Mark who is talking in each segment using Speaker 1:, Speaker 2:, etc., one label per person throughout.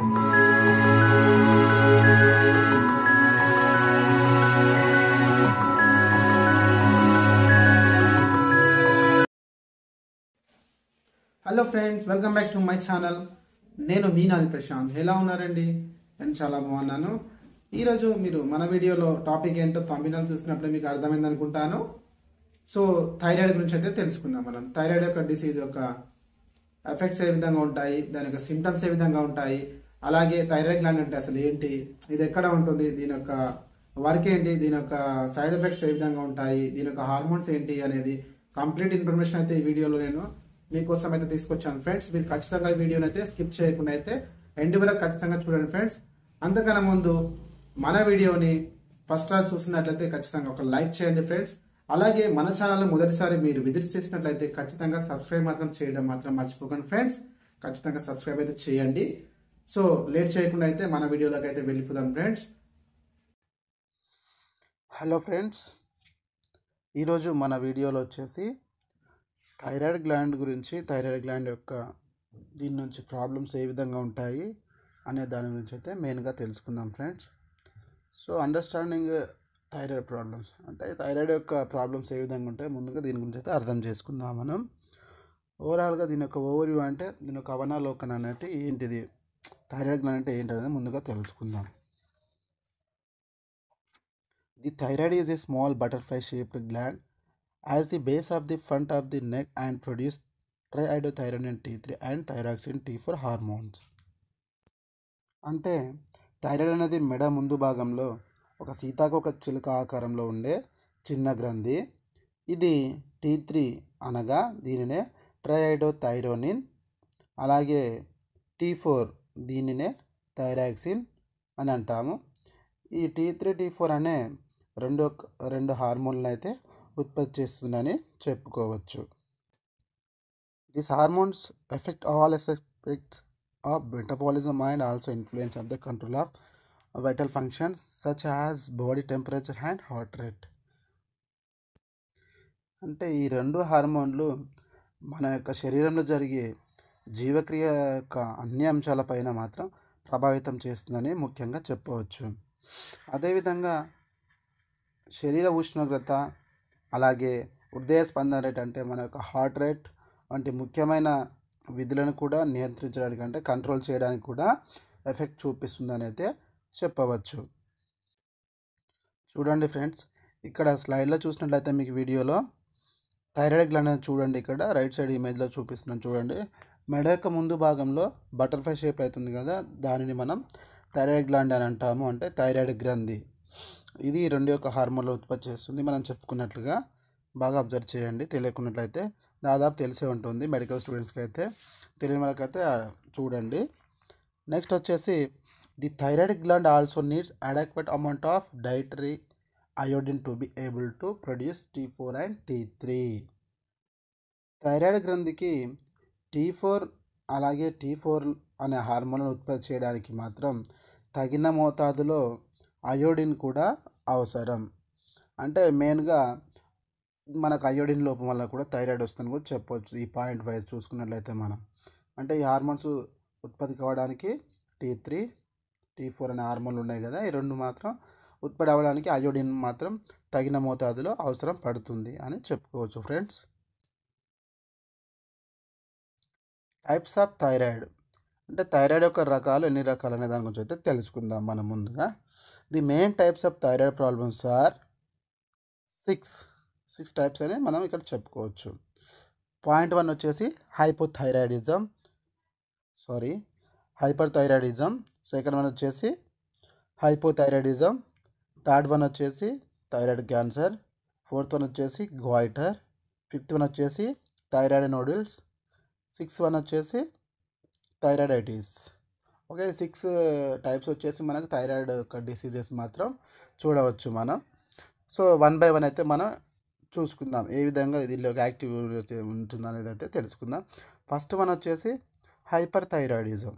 Speaker 1: Hello friends welcome back to my channel నేను మీనాది ప్రశాంత్. ఎలా ఉన్నారండి? నేను చాలా బాగున్నాను. ఈరోజు మీరు మన వీడియోలో టాపిక్ ఏంటో తమిళ చూసినప్పుడు మీకు అర్థమైంది అనుకుంటాను. సో థైరాయిడ్ గురించి అయితే తెలుసుకుందాం మనం. థైరాయిడ్ యొక్క డిసీజ్ యొక్క ఎఫెక్ట్స్ ఏ విధంగా ఉంటాయి? దాని యొక్క సిమ్టమ్స్ ఏ విధంగా ఉంటాయి? అలాగే థైరాయిడ్ గ్లాండ్ అంటే అసలు ఏంటి? ఇది ఎక్కడ ఉంటుంది? దీని యొక్క వర్క్ ఏంటి? దీని యొక్క సైడ్ ఎఫెక్ట్స్ ఏ విధంగా ఉంటాయి? దీని యొక్క హార్మోన్స్ ఏంటి అనేది కంప్లీట్ ఇన్ఫర్మేషన్ అయితే ఈ వీడియోలో నేను మీకోసం అయితే తీసుకొచ్చాను. ఫ్రెండ్స్ మీరు ఖచ్చితంగా ఈ వీడియోని అయితే స్కిప్ చేయకుండా అయితే ఎండ్ వరకు ఖచ్చితంగా చూడండి ఫ్రెండ్స్. అంతకన్నా ముందు మన వీడియోని ఫస్ట్ టైం చూసినట్లయితే ఖచ్చితంగా ఒక లైక్ చేయండి ఫ్రెండ్స్. అలాగే మన ఛానల్ మొదటిసారి మీరు విజిట్ చేసినట్లయితే ఖచ్చితంగా సబ్స్క్రైబ్ మాత్రం చేయడం మాత్రం మర్చిపోకండి ఫ్రెండ్స్. ఖచ్చితంగా సబ్స్క్రైబ్ అయితే చేయండి. సో లేట్ చేయకుండా అయితే మన వీడియోలోకి అయితే వెళ్ళిపోదాం ఫ్రెండ్స్ హలో ఫ్రెండ్స్ ఈరోజు మన వీడియోలో వచ్చేసి థైరాయిడ్ గ్లాండ్ గురించి థైరాయిడ్ గ్లాండ్ యొక్క దీని నుంచి ప్రాబ్లమ్స్ ఏ విధంగా ఉంటాయి అనే దాని గురించి అయితే మెయిన్గా తెలుసుకుందాం friends so understanding thyroid problems అంటే థైరాయిడ్ యొక్క ప్రాబ్లమ్స్ ఏ విధంగా ఉంటాయి ముందుగా దీని గురించి అయితే అర్థం చేసుకుందాం మనం. ఓవరాల్గా దీని యొక్క ఓవర్వ్యూ అంటే దీని యొక్క అవనాలోకన అనేది ఏంటిది? థైరాయిడ్ గ్లాండ్ అంటే ఏంటనేది ముందుగా తెలుసుకుందాం. The thyroid is a small butterfly shaped gland. Base of the front of the neck and produce and produce triiodothyronin T3 and thyroxine T4 hormones. అంటే థైరాయిడ్ అనేది మెడ ముందు భాగంలో ఒక సీతాకోక చిలుక ఆకారంలో ఉండే చిన్న గ్రంథి. ఇది టీ త్రీ అనగా దీనినే ట్రైఐడోథైరోనిన్ అలాగే టీ ఫోర్ దీనినే థైరాక్సిన్ అని అంటాము. ఈ టీ త్రీ టీ ఫోర్ అనే రెండు రెండు హార్మోన్లు అయితే ఉత్పత్తి చేస్తుందని చెప్పుకోవచ్చు. This hormones affect all aspects of metabolism and also influence of the control of vital functions such as body temperature and heart rate అంటే ఈ రెండు హార్మోన్లు మన యొక్క శరీరంలో జరిగే జీవక్రియ యొక్క అన్ని అంశాలపైన మాత్రం ప్రభావితం చేస్తుందని ముఖ్యంగా చెప్పవచ్చు. అదేవిధంగా శరీర ఉష్ణోగ్రత అలాగే హృదయ స్పందన రేట్ అంటే మన యొక్క హార్ట్ రేట్ వంటి ముఖ్యమైన విధులను కూడా నియంత్రించడానికి అంటే కంట్రోల్ చేయడానికి కూడా ఎఫెక్ట్ చూపిస్తుందని అయితే చెప్పవచ్చు. చూడండి ఫ్రెండ్స్ ఇక్కడ స్లైడ్లో చూసినట్లయితే మీకు వీడియోలో థైరాయిడ్ గ్లాండ్ చూడండి. ఇక్కడ రైట్ సైడ్ ఇమేజ్లో చూపిస్తున్నాను చూడండి. మెడ యొక్క ముందు భాగంలో బటర్ఫ్లై షేప్ అవుతుంది కదా దానిని మనం థైరాయిడ్ గ్లాండ్ అని అంటాము. అంటే థైరాయిడ్ గ్రంథి. ఇది రెండు యొక్క హార్మోన్లు ఉత్పత్తి చేస్తుంది. మనం చెప్పుకున్నట్లుగా బాగా అబ్జర్వ్ చేయండి. తెలియకున్నట్లయితే దాదాపు తెలిసే ఉంటుంది. మెడికల్ స్టూడెంట్స్కి అయితే తెలియని వాళ్ళకైతే చూడండి. నెక్స్ట్ వచ్చేసి the thyroid gland also needs adequate amount of dietary iodine to be able to produce T four and T three. Thyroid గ్రంథికి T four అలాగే టీ ఫోర్ అనే హార్మోన్ను ఉత్పత్తి చేయడానికి మాత్రం తగిన మోతాదులో అయోడిన్ కూడా అవసరం. అంటే మెయిన్గా మనకు అయోడిన్ లోపం వల్ల కూడా థైరాయిడ్ వస్తుందని కూడా చెప్పవచ్చు ఈ పాయింట్ వైజ్ చూసుకున్నట్లయితే మనం. అంటే ఈ హార్మోన్స్ ఉత్పత్తి కావడానికి టీ త్రీ టీ ఫోర్ అనే హార్మోన్లు ఉన్నాయి కదా ఈ రెండు మాత్రం ఉత్పత్తి అవ్వడానికి అయోడిన్ మాత్రం తగిన మోతాదులో అవసరం పడుతుంది అని చెప్పుకోవచ్చు ఫ్రెండ్స్. టైప్స్ ఆఫ్ థైరాయిడ్ అంటే థైరాయిడ్ యొక్క రకాలు ఎన్ని రకాలు అనే దాని గురించి అయితే తెలుసుకుందాం మనం ముందుగా. The main types of thyroid problems are six six types అని మనం ఇక్కడ చెప్పుకోవచ్చు. పాయింట్ వన్ వచ్చేసి hypothyroidism sorry hyper thyroidism second one వచ్చేసి హైపోథైరాయిడిజం థర్డ్ వన్ వచ్చేసి థైరాయిడ్ క్యాన్సర్ ఫోర్త్ వన్ వచ్చేసి గ్వాయిటర్ ఫిఫ్త్ వన్ వచ్చేసి థైరాయిడ్ నోడిల్స్ సిక్స్ వన్ వచ్చేసి థైరాయిడైటిస్ ఓకే సిక్స్ టైప్స్ వచ్చేసి మనకు థైరాయిడ్ యొక్క డిసీజెస్ మాత్రం చూడవచ్చు మనం. సో వన్ బై వన్ అయితే మనం చూసుకుందాం. ఏ విధంగా దీనిలో యాక్టివ్ ఉంటుంది అనేది అయితే తెలుసుకుందాం. ఫస్ట్ వన్ వచ్చేసి hyper thyroidism.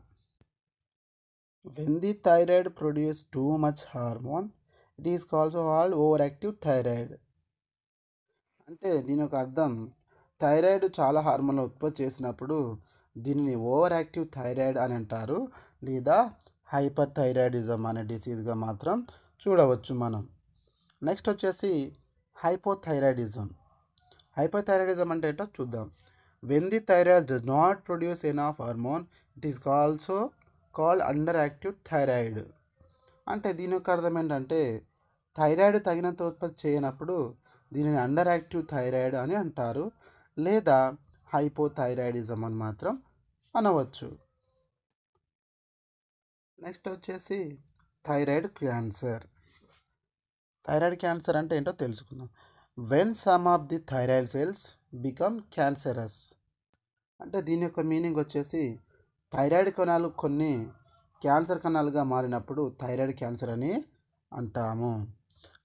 Speaker 1: When the thyroid produce too much hormone it is also all over active thyroid అంటే దీని యొక్క అర్థం థైరాయిడ్ చాలా హార్మోన్లు ఉత్పత్తి చేసినప్పుడు దీనిని ఓవర్ యాక్టివ్ థైరాయిడ్ అని అంటారు లేదా హైపర్ థైరాయిడిజం అనే డిసీజ్గా మాత్రం చూడవచ్చు మనం. నెక్స్ట్ వచ్చేసి హైపోథైరాయిడిజం హైపోథైరాయిడిజం అంటే ఏంటో చూద్దాం. When the thyroid does not produce enough of hormone it is also called under active thyroid అంటే దీని యొక్క అర్థం ఏంటంటే థైరాయిడ్ తగినంత ఉత్పత్తి చేయనప్పుడు దీనిని అండర్ యాక్టివ్ థైరాయిడ్ అని అంటారు. లేదా హైపోథైరాయిడిజం అని మాత్రం అనవచ్చు. నెక్స్ట్ వచ్చేసి థైరాయిడ్ క్యాన్సర్. థైరాయిడ్ క్యాన్సర్ అంటే ఏంటో తెలుసుకుందాం. When some of the thyroid cells become cancerous అంటే దీని యొక్క మీనింగ్ వచ్చేసి థైరాయిడ్ కణాలు కొన్ని క్యాన్సర్ కణాలుగా మారినప్పుడు థైరాయిడ్ క్యాన్సర్ అని అంటాము.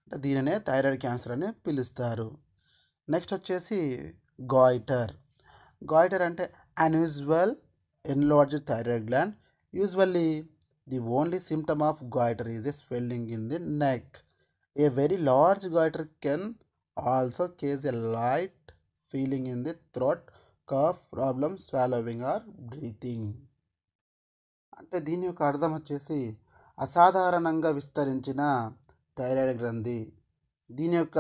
Speaker 1: అంటే దీనినే థైరాయిడ్ క్యాన్సర్ అని పిలుస్తారు. నెక్స్ట్ వచ్చేసి గాయిటర్ గాయిటర్ అంటే unusual enlarge thyroid gland usually the only symptom of goitre is a swelling in the neck a very large goitre can also cause a light feeling in the throat cough problem swallowing or breathing అంటే దీని యొక్క అర్థం వచ్చేసి అసాధారణంగా విస్తరించిన thyroid గ్రంథి. దీని యొక్క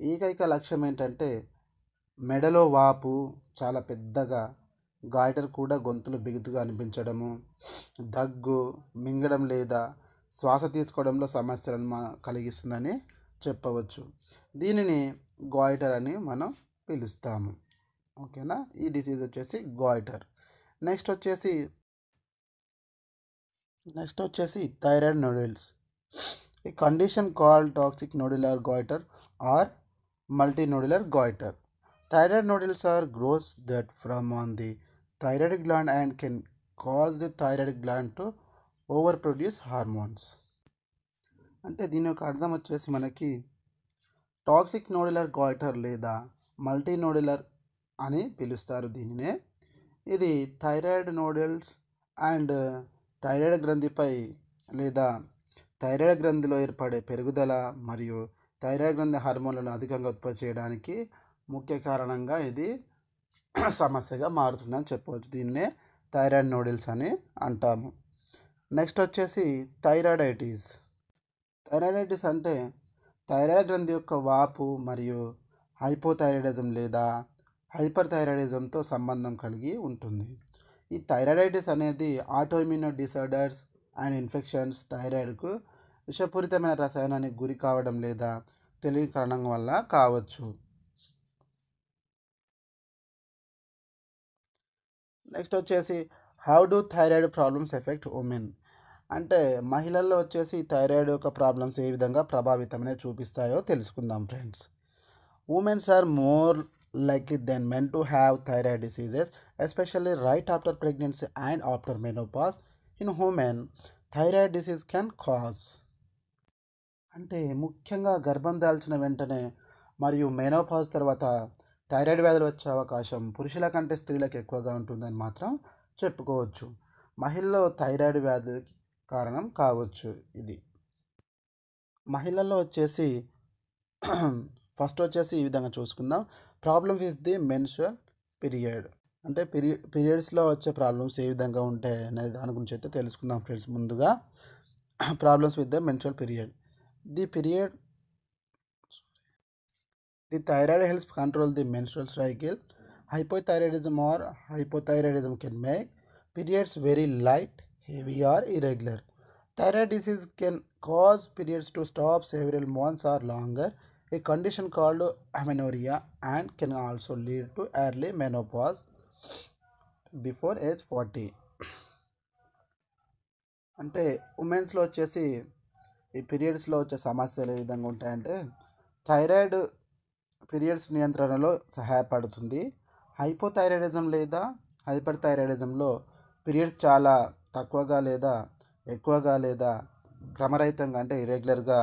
Speaker 1: ఏకైక లక్ష్యం ఏంటంటే మెడలో వాపు చాలా పెద్దగా గాయటర్ కూడా గొంతులు బిగుతుగా అనిపించడము దగ్గు మింగడం లేదా శ్వాస తీసుకోవడంలో సమస్యలను మా కలిగిస్తుందని చెప్పవచ్చు. దీనిని గాయిటర్ అని మనం పిలుస్తాము. ఓకేనా? ఈ డిసీజ్ వచ్చేసి గాయిటర్. నెక్స్ట్ వచ్చేసి నెక్స్ట్ వచ్చేసి థైరాయిడ్ నోడిల్స్ ఈ condition call toxic nodular goitre or multi nodular goitre. Thyroid nodules are grows that from on the thyroid gland and can cause the thyroid gland to over produce hormones అంటే దీని యొక్క అర్థం వచ్చేసి మనకి toxic nodular goitre లేదా multi nodular అని పిలుస్తారు దీనినే. ఇది థైరాయిడ్ నోడల్స్ అండ్ థైరాయిడ్ గ్రంథిపై లేదా థైరాయిడ్ గ్రంథిలో ఏర్పడే పెరుగుదల మరియు థైరాయిడ్ గ్రంథి హార్మోన్లను అధికంగా ఉత్పత్తి చేయడానికి ముఖ్య కారణంగా ఇది సమస్యగా మారుతుందని చెప్పవచ్చు. దీన్నే థైరాయిడ్ నోడిల్స్ అని అంటాము. నెక్స్ట్ వచ్చేసి థైరాయిడైటిస్. థైరాయిడైటిస్ అంటే థైరాయిడ్ గ్రంథి యొక్క వాపు మరియు హైపోథైరాయిడిజం లేదా హైపర్ థైరాయిడిజంతో సంబంధం కలిగి ఉంటుంది. ఈ థైరాయిడైటిస్ అనేది ఆటోఇమ్యూనో డిసార్డర్స్ అండ్ ఇన్ఫెక్షన్స్ థైరాయిడ్కు విషపూరితమైన రసాయనానికి గురి కావడం లేదా తెలియని కారణం వల్ల కావచ్చు. నెక్స్ట్ వచ్చేసి how do thyroid problems affect women అంటే మహిళల్లో వచ్చేసి థైరాయిడ్ యొక్క ప్రాబ్లమ్స్ ఏ విధంగా ప్రభావితమనే చూపిస్తాయో తెలుసుకుందాం friends women's are more likely than men to have thyroid diseases especially right after pregnancy and after menopause in women thyroid disease can cause అంటే ముఖ్యంగా గర్భం దాల్చిన వెంటనే మరియు మెనోపాజ్ తర్వాత థైరాయిడ్ వ్యాధులు వచ్చే అవకాశం పురుషుల కంటే స్త్రీలకు ఎక్కువగా ఉంటుందని మాత్రం చెప్పుకోవచ్చు. మహిళల్లో థైరాయిడ్ వ్యాధి కారణం కావచ్చు ఇది. మహిళల్లో వచ్చేసి ఫస్ట్ వచ్చేసి ఈ విధంగా చూసుకుందాం. Problem is the menstrual period. అంటే పీరియడ్ పీరియడ్స్లో వచ్చే ప్రాబ్లమ్స్ ఏ విధంగా ఉంటాయి అనేది దాని గురించి అయితే తెలుసుకుందాం ఫ్రెండ్స్ ముందుగా. Problems with the menstrual period. The period the thyroid helps control the menstrual cycle hypothyroidism or hypothyroidism can make periods very light heavy or irregular. Thyroid disease can cause periods to stop several months or longer, a condition called amenorrhea, and can also lead to early menopause before age 40. అంటే ఉమెన్స్లో వచ్చేసి ఈ పీరియడ్స్లో వచ్చే సమస్యలు ఏ విధంగా ఉంటాయంటే thyroid periods నియంత్రణలో సహాయపడుతుంది. హైపోథైరాయిడిజం లేదా హైపర్ థైరాయిడిజంలో పీరియడ్స్ చాలా తక్కువగా లేదా ఎక్కువగా లేదా క్రమరహితంగా అంటే ఇరెగ్యులర్గా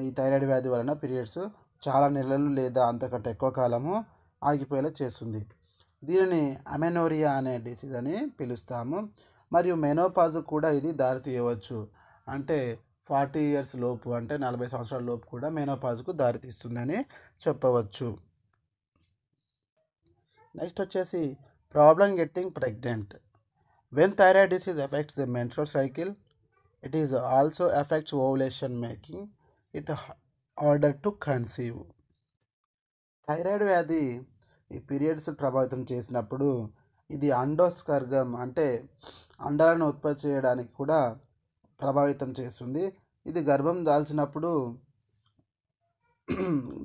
Speaker 1: ఈ థైరాయిడ్ వ్యాధి వలన పీరియడ్స్ చాలా నెలలు లేదా అంతకంటే ఎక్కువ కాలము ఆగిపోయేలా చేస్తుంది. దీనిని అమెనోరియా అనే డిసీజ్ అని పిలుస్తాము. మరియు మెనోపాజ్ కూడా ఇది దారి తీయవచ్చు అంటే ఫార్టీ ఇయర్స్ లోపు అంటే నలభై సంవత్సరాల లోపు కూడా మెనోపాజ్కు దారితీస్తుందని చెప్పవచ్చు. నెక్స్ట్ వచ్చేసి problem getting pregnant. When thyroid disease affects the menstrual cycle it is also affects ovulation making it harder to conceive thyroid వ్యాధి ఈ పీరియడ్స్ ప్రభావితం చేసినప్పుడు ఇది అండోస్కర్గం అంటే అండాలను ఉత్పత్తి చేయడానికి కూడా ప్రభావితం చేస్తుంది. ఇది గర్భం దాల్చినప్పుడు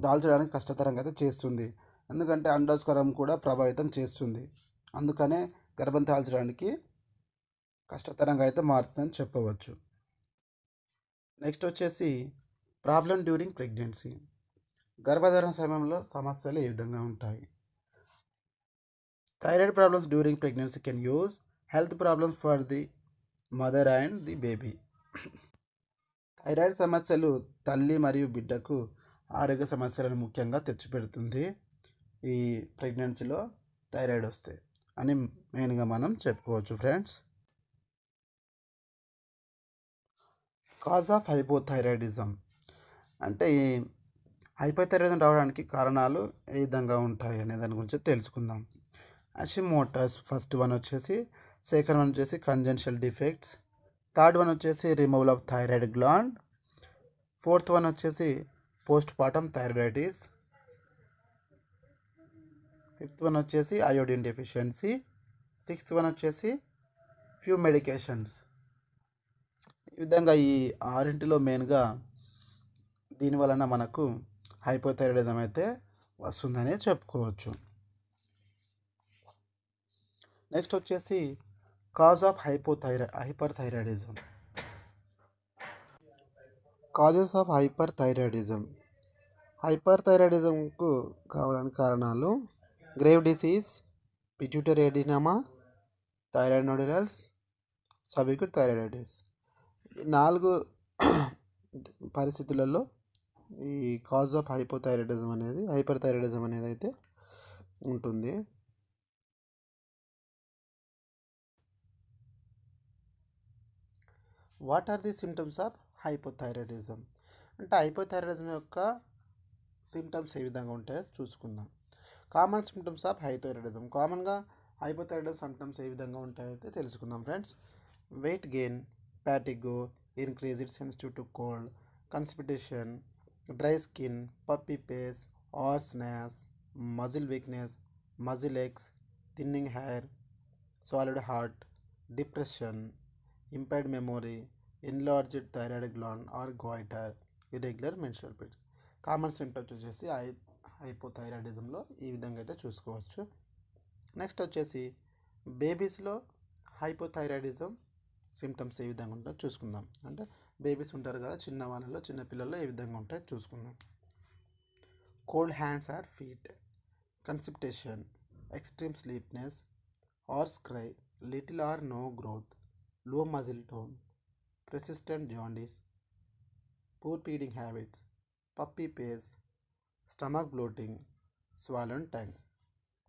Speaker 1: దాల్చడానికి కష్టతరంగా అయితే చేస్తుంది. ఎందుకంటే అండోస్కరం కూడా ప్రభావితం చేస్తుంది. అందుకనే గర్భం దాల్చడానికి కష్టతరంగా అయితే మారుతుందని చెప్పవచ్చు. నెక్స్ట్ వచ్చేసి ప్రాబ్లం డ్యూరింగ్ ప్రెగ్నెన్సీ. గర్భధారణ సమయంలో సమస్యలు ఏ విధంగా ఉంటాయి? Thyroid problems during pregnancy can cause health problems for the mother and the baby. Thyroid సమస్యలు తల్లి మరియు బిడ్డకు ఆరోగ్య సమస్యలను ముఖ్యంగా తెచ్చిపెడుతుంది. ఈ ప్రెగ్నెన్సీలో థైరాయిడ్ వస్తే అని మెయిన్గా మనం చెప్పుకోవచ్చు ఫ్రెండ్స్. కాజ్ ఆఫ్ హైపోథైరాయిడిజం అంటే ఈ హైపోథైరాయిజం రావడానికి కారణాలు ఏ విధంగా ఉంటాయి అనే దాని గురించి తెలుసుకుందాం. అషిమోటస్ ఫస్ట్ వన్ వచ్చేసి సెకండ్ వన్ వచ్చేసి కంజెన్షియల్ డిఫెక్ట్స్ థర్డ్ వన్ వచ్చేసి removal of thyroid gland. Fourth one వచ్చేసి post partum thyroiditis. Fifth one వచ్చేసి అయోడిన్ డెఫిషియన్సీ. సిక్స్త్ వన్ వచ్చేసి ఫ్యూ మెడికేషన్స్. ఈ విధంగా ఈ ఆరింటిలో మెయిన్గా దీని వలన మనకు హైపోథైరాయిడిజం అయితే వస్తుందనే చెప్పుకోవచ్చు. నెక్స్ట్ వచ్చేసి cause of hypothyroid hyper thyroidism causes of hyper thyroidism hyper థైరాయిడిజంకు కావడానికి కారణాలు grave disease pituitary thyroid nodules subacute thyroiditis. నాలుగు పరిస్థితులలో ఈ కాజ్ ఆఫ్ హైపోథైరాయిడిజం అనేది హైపర్ థైరాయిడిజం అనేది అయితే ఉంటుంది. What are the symptoms of hypothyroidism అంటే హైపోథైరాయిడిజం యొక్క సిమ్టమ్స్ ఏ విధంగా ఉంటాయో చూసుకుందాం. కామన్ సిమ్టమ్స్ ఆఫ్ హైథైరాయిడిజం కామన్గా హైపోథైరాయిడిజం సిమ్టమ్స్ ఏ విధంగా ఉంటాయో అయితే తెలుసుకుందాం friends weight gain fatigue increased sensitive to cold constipation dry skin puffy face hoarseness muscle weakness muscle aches thinning hair slowed heart depression impaired memory enlarged thyroid gland or goitre irregular menstrual period common symptoms వచ్చేసి హై హైపోథైరాయిడిజంలో ఈ విధంగా అయితే చూసుకోవచ్చు. Next వచ్చేసి బేబీస్లో hypothyroidism symptoms ఏ విధంగా ఉంటుందో చూసుకుందాం. అంటే బేబీస్ ఉంటారు కదా చిన్న వాళ్ళలో చిన్న పిల్లల్లో ఏ విధంగా ఉంటాయో చూసుకుందాం. Cold hands or feet constipation extreme sleepiness or cry little or no గ్రోత్లో muscle tone persistent jaundice, poor feeding habits, puppy pace, stomach bloating swollen tongue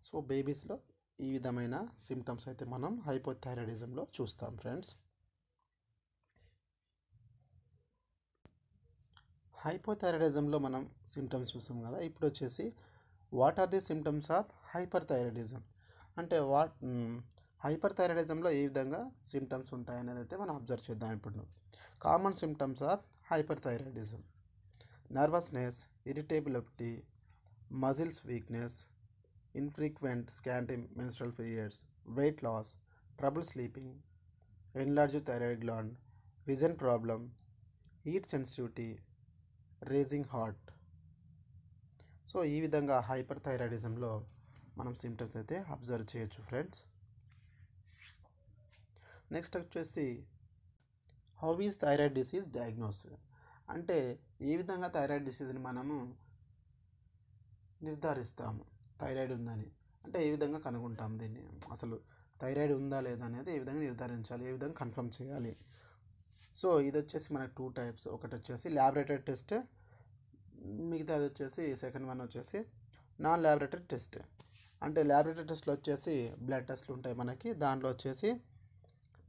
Speaker 1: so బేబీస్లో ఈ విధమైన సిమ్టమ్స్ అయితే మనం హైపోథైరాయిడిజంలో చూస్తాం ఫ్రెండ్స్ హైపోథైరాయిడిజంలో మనం సిమ్టమ్స్ చూస్తాం కదా ఇప్పుడు వచ్చేసి what are the symptoms of hyper thyroidism అంటే వాట్ హైపర్ థైరాయిడిజంలో ఏ విధంగా సిమ్టమ్స్ ఉంటాయనేది అయితే మనం అబ్జర్వ్ చేద్దాం ఇప్పుడు. Common symptoms of hyper thyroidism nervousness irritability muscles weakness infrequent scanty menstrual periods weight loss trouble sleeping enlarge thyroid gland vision problem heat sensitivity racing heart. So ఈ విధంగా హైపర్ థైరాయిడిజంలో మనం సిమ్టమ్స్ అయితే అబ్జర్వ్ చేయొచ్చు friends. Next వచ్చేసి how is thyroid disease diagnose అంటే ఏ విధంగా thyroid డిసీజ్ని మనము నిర్ధారిస్తాము? థైరాయిడ్ ఉందని. అంటే ఏ విధంగా కనుగొంటాం దీన్ని? అసలు థైరాయిడ్ ఉందా లేదా అనేది ఏ విధంగా నిర్ధారించాలి? ఏ విధంగా కన్ఫర్మ్ చేయాలి? సో ఇది వచ్చేసి మనకు టూ టైప్స్ ఒకటి వచ్చేసి ల్యాబొరేటరీ టెస్ట్ మిగతాది వచ్చేసి సెకండ్ వన్ వచ్చేసి నాన్ ల్యాబొరేటరీ టెస్ట్ అంటే ల్యాబొరేటరీ టెస్ట్లో వచ్చేసి బ్లడ్ టెస్ట్లు ఉంటాయి మనకి. దాంట్లో వచ్చేసి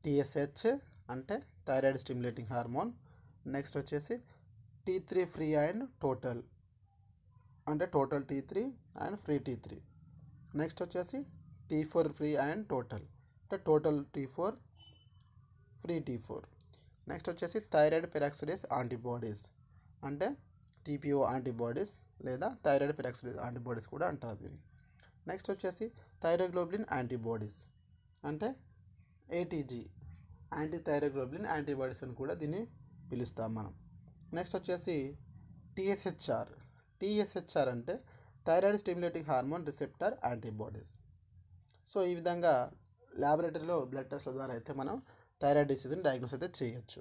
Speaker 1: టీఎస్హెచ్ అంటే థైరాయిడ్ స్టిమ్యులేటింగ్ హార్మోన్ నెక్స్ట్ వచ్చేసి T three free and total అంటే total T three and free T three next వచ్చేసి T four free and total అంటే total T four free T four next వచ్చేసి థైరాయిడ్ పెరాక్సిడేస్ యాంటీబాడీస్ అంటే TPO antibodies లేదా thyroid peroxidase antibodies కూడా అంటారు దీన్ని. Next వచ్చేసి థైరోగ్లోబులిన్ యాంటీబాడీస్ అంటే ఏటీజీ యాంటీ థైరోగ్లోబులిన్ యాంటీబాడీస్ అని కూడా దీన్ని పిలుస్తాం మనం. నెక్స్ట్ వచ్చేసి టీఎస్హెచ్ఆర్ టీఎస్హెచ్ఆర్ అంటే thyroid stimulating hormone receptor antibodies. So ఈ విధంగా ల్యాబొరేటరీలో బ్లడ్ టెస్ట్ల ద్వారా అయితే మనం థైరాయిడ్ డిసీజ్ని డయాగ్నోస్ అయితే చేయొచ్చు.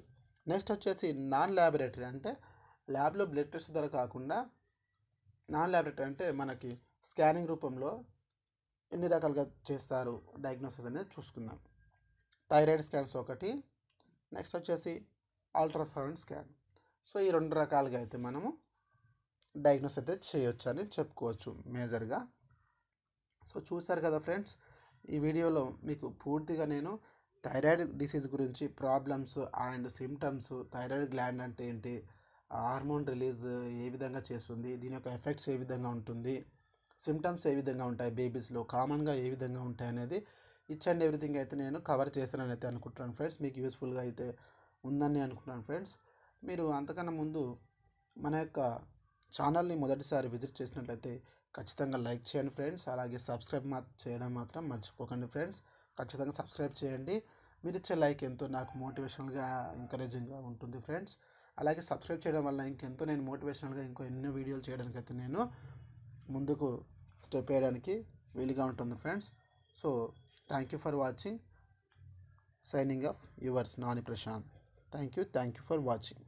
Speaker 1: నెక్స్ట్ వచ్చేసి నాన్ ల్యాబొరేటరీ అంటే ల్యాబ్లో బ్లడ్ టెస్ట్ ద్వారా కాకుండా నాన్ ల్యాబొరేటరీ అంటే మనకి స్కానింగ్ రూపంలో ఎన్ని రకాలుగా చేస్తారు డయాగ్నోసిస్ అనేది చూసుకుందాం. థైరాయిడ్ స్కాన్స్ ఒకటి. నెక్స్ట్ వచ్చేసి అల్ట్రాసౌండ్ స్కాన్. సో ఈ రెండు రకాలుగా అయితే మనము డయాగ్నోస్ అయితే చేయొచ్చు అని చెప్పుకోవచ్చు మేజర్గా. సో చూశారు కదా ఫ్రెండ్స్ ఈ వీడియోలో మీకు పూర్తిగా నేను థైరాయిడ్ డిసీజ్ గురించి problems and symptoms thyroid gland అంటే ఏంటి హార్మోన్ రిలీజ్ ఏ విధంగా చేస్తుంది దీని యొక్క ఎఫెక్ట్స్ ఏ విధంగా ఉంటుంది సిమ్టమ్స్ ఏ విధంగా ఉంటాయి బేబీస్లో కామన్గా ఏ విధంగా ఉంటాయి అనేది ఇచ్ అండ్ ఎవ్రీథింగ్ అయితే నేను కవర్ చేశానని అయితే అనుకుంటున్నాను ఫ్రెండ్స్ మీకు యూస్ఫుల్గా అయితే ఉందని అనుకుంటున్నాను ఫ్రెండ్స్ మీరు అంతకన్నా ముందు మన యొక్క ఛానల్ని మొదటిసారి విజిట్ చేసినట్లయితే ఖచ్చితంగా లైక్ చేయండి ఫ్రెండ్స్ అలాగే సబ్స్క్రైబ్ మా చేయడం మాత్రం మర్చిపోకండి ఫ్రెండ్స్ ఖచ్చితంగా సబ్స్క్రైబ్ చేయండి. మీరు ఇచ్చే లైక్ ఎంతో నాకు మోటివేషనల్గా ఎంకరేజింగ్గా ఉంటుంది ఫ్రెండ్స్ అలాగే సబ్స్క్రైబ్ చేయడం వల్ల ఇంకెంతో నేను మోటివేషనల్గా ఇంకో ఎన్నో వీడియోలు చేయడానికి అయితే నేను ముందుకు స్టెప్ వేయడానికి వీలుగా ఉంటుంది friends so Thank you for watching. Signing off, yours Nani Prashant. Thank you. Thank you for watching.